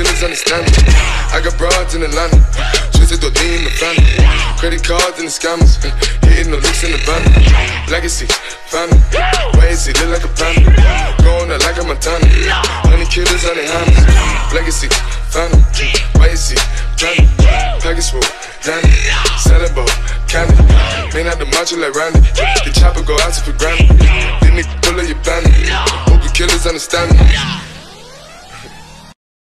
killers understand me. I got broads in Atlanta, twisted the in the family. Credit cards and the scammers, hitting the looks in the van. Legacy, family, why is he look like a panda? Going out like a Montana, honey killers on the hands. Legacy, family, why is he panda? Package full, Danny, selling boat, candy. Man out the macho like Randy, the chopper go out to for granted. Then they pull up your bandit. Hope you killers understand me.